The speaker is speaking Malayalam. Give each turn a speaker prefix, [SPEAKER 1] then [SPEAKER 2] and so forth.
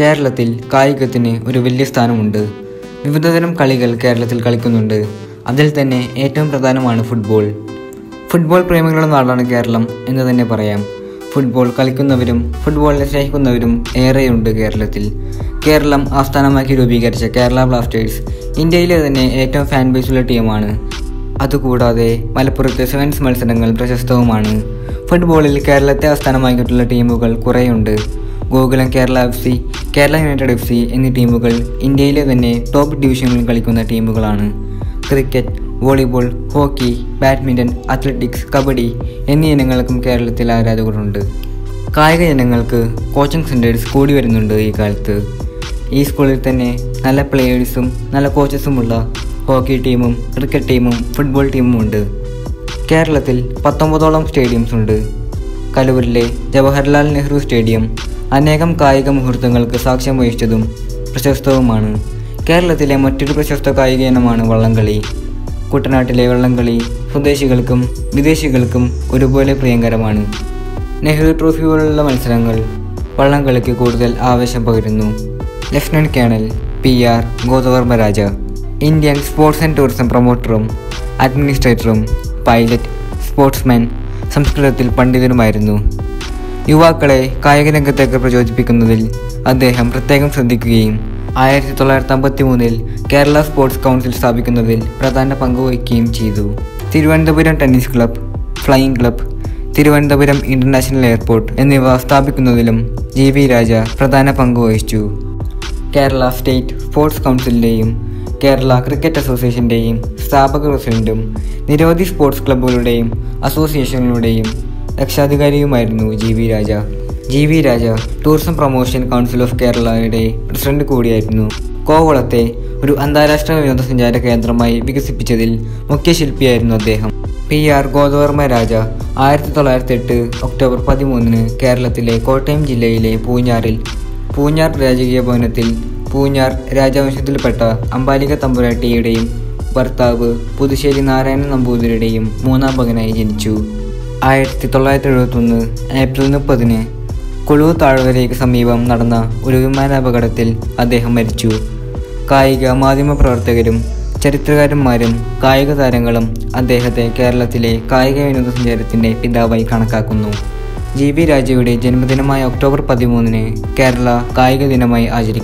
[SPEAKER 1] കേരളത്തിൽ കായികത്തിന് ഒരു വലിയ സ്ഥാനമുണ്ട്. വിവിധതരം കളികൾ കേരളത്തിൽ കളിക്കുന്നുണ്ട്. അതിൽ തന്നെ ഏറ്റവും പ്രധാനമാണ് ഫുട്ബോൾ. ഫുട്ബോൾ പ്രേമികളുടെ നാടാണ് കേരളം എന്ന് തന്നെ പറയാം. ഫുട്ബോൾ കളിക്കുന്നവരും ഫുട്ബോളിനെ സ്നേഹിക്കുന്നവരും ഏറെയുണ്ട് കേരളത്തിൽ. കേരളം ആസ്ഥാനമാക്കി രൂപീകരിച്ച കേരള ബ്ലാസ്റ്റേഴ്സ് ഇന്ത്യയിലെ തന്നെ ഏറ്റവും ഫാൻ ബേസുള്ള ടീമാണ്. അതുകൂടാതെ മലപ്പുറത്തെ സെവൻസ് മത്സരങ്ങൾ പ്രശസ്തവുമാണ്. ഫുട്ബോളിൽ കേരളത്തെ ആസ്ഥാനമാക്കിയിട്ടുള്ള ടീമുകൾ കുറേയുണ്ട്. Gokulam Kerala F C Kerala united F C എന്നീ ടീമുകൾ ഇന്ത്യയിലെ തന്നെ ടോപ്പ് ഡിവിഷനുകളിൽ കളിക്കുന്ന ടീമുകളാണ്. Cricket volleyball hockey badminton athletics kabaddi എന്നീ ഇനങ്ങൾക്കും കേരളത്തിൽ ആരാധകരുണ്ട്. കായിക ഇനങ്ങൾക്ക് കോച്ചിങ് സെന്റേഴ്സ് കൂടി വരുന്നുണ്ട് ഈ കാലത്ത്. ഈ സ്കൂളിൽ തന്നെ നല്ല പ്ലെയേഴ്സും നല്ല കോച്ചസുമുള്ള ഹോക്കി ടീമും ക്രിക്കറ്റ് ടീമും ഫുട്ബോൾ ടീമും ഉണ്ട്. കേരളത്തിൽ പത്തൊമ്പതോളം സ്റ്റേഡിയംസ് ഉണ്ട്. കലൂരിലെ ജവഹർലാൽ നെഹ്റു സ്റ്റേഡിയം അനേകം കായിക മുഹൂർത്തങ്ങൾക്ക് സാക്ഷ്യം വഹിച്ചതും പ്രശസ്തവുമാണ്. കേരളത്തിലെ മറ്റൊരു പ്രശസ്ത കായിക ഇനമാണ് വള്ളംകളി. കുട്ടനാട്ടിലെ വള്ളംകളി സ്വദേശികൾക്കും വിദേശികൾക്കും ഒരുപോലെ പ്രിയങ്കരമാണ്. നെഹ്റു ട്രോഫി പോലുള്ള മത്സരങ്ങൾ വള്ളംകളിക്ക് കൂടുതൽ ആവേശം പകരുന്നു. Lieutenant colonel P R Godavarma Raja Indian sports and tourism പ്രൊമോട്ടറും അഡ്മിനിസ്ട്രേറ്ററും പൈലറ്റ് സ്പോർട്സ്മാൻ സംസ്കൃതത്തിൽ പണ്ഡിതനുമായിരുന്നു. യുവാക്കളെ കായിക രംഗത്തേക്ക് പ്രചോദിപ്പിക്കുന്നതിൽ അദ്ദേഹം പ്രത്യേകം ശ്രദ്ധിക്കുകയും ആയിരത്തി തൊള്ളായിരത്തി അമ്പത്തി മൂന്നിൽ കേരള സ്പോർട്സ് കൗൺസിൽ സ്ഥാപിക്കുന്നതിൽ പ്രധാന പങ്ക് വഹിക്കുകയും ചെയ്തു. Thiruvananthapuram tennis club flying club Thiruvananthapuram international airport എന്നിവ സ്ഥാപിക്കുന്നതിലും ജി വി രാജ പ്രധാന പങ്ക് വഹിച്ചു. കേരള സ്റ്റേറ്റ് സ്പോർട്സ് കൗൺസിലിന്റെയും കേരള ക്രിക്കറ്റ് അസോസിയേഷന്റെയും സ്ഥാപക പ്രസിഡന്റും നിരവധി സ്പോർട്സ് ക്ലബ്ബുകളുടെയും അസോസിയേഷനുകളുടെയും രക്ഷാധികാരിയുമായിരുന്നു G V Raja. G V Raja tourism promotion council of കേരളയുടെ പ്രസിഡന്റ് കൂടിയായിരുന്നു. കോവളത്തെ ഒരു അന്താരാഷ്ട്ര വിനോദസഞ്ചാര കേന്ദ്രമായി വികസിപ്പിച്ചതിൽ മുഖ്യശില്പിയായിരുന്നു അദ്ദേഹം. പി ആർ ഗോദവർമ്മ രാജ ആയിരത്തി തൊള്ളായിരത്തി എട്ട് ഒക്ടോബർ പതിമൂന്നിന് കേരളത്തിലെ കോട്ടയം ജില്ലയിലെ പൂഞ്ഞാറിൽ പൂഞ്ഞാർ രാജകീയ ഭവനത്തിൽ പൂഞ്ഞാർ രാജവംശത്തിൽപ്പെട്ട അംബാലിക തമ്പുരാട്ടിയുടെയും ഭർത്താവ് പുതുശ്ശേരി നാരായണ നമ്പൂതിരിയുടെയും മൂന്നാം മകനായി ജനിച്ചു. ആയിരത്തി തൊള്ളായിരത്തി എഴുപത്തൊന്ന് ഏപ്രിൽ മുപ്പതിന് കുളൂർ താഴ്വരയ്ക്ക് സമീപം നടന്ന ഒരു വിമാനാപകടത്തിൽ അദ്ദേഹം മരിച്ചു. കായിക മാധ്യമ പ്രവർത്തകരും ചരിത്രകാരന്മാരും കായിക താരങ്ങളും അദ്ദേഹത്തെ കേരളത്തിലെ കായിക വിനോദസഞ്ചാരത്തിന്റെ പിതാവായി കണക്കാക്കുന്നു. ജി വി രാജയുടെ ജന്മദിനമായ ഒക്ടോബർ പതിമൂന്നിന് കേരള കായിക ദിനമായി ആചരിക്കുന്നു.